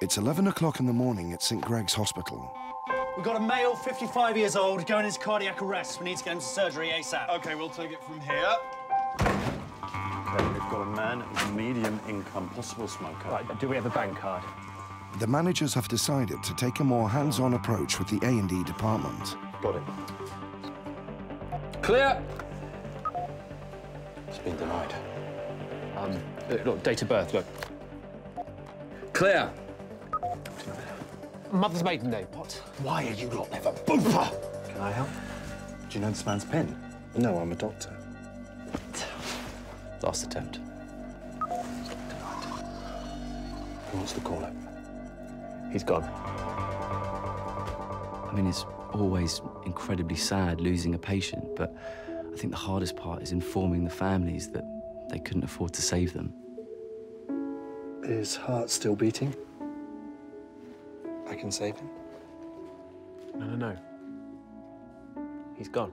It's 11 o'clock in the morning at St. Greg's Hospital. We've got a male, 55 years old, going into cardiac arrest. We need to get him to surgery ASAP. OK, we'll take it from here. Okay, we've got a man of medium income, possible smoker. Right, do we have a bank card? The managers have decided to take a more hands-on approach with the A&E department. Got it. Clear. It's been denied. Um, uh, look, date of birth, look. Clear. Mother's maiden name. What? Why are you lot never booper? Can I help? Do you know this man's pin? No, I'm a doctor. Last attempt. Who wants to call it? He's gone. I mean, it's always incredibly sad losing a patient, but I think the hardest part is informing the families that they couldn't afford to save them. His heart still beating? I can save him. No, no, no. He's gone.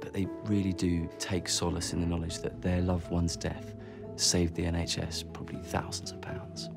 But they really do take solace in the knowledge that their loved one's death saved the NHS probably thousands of pounds.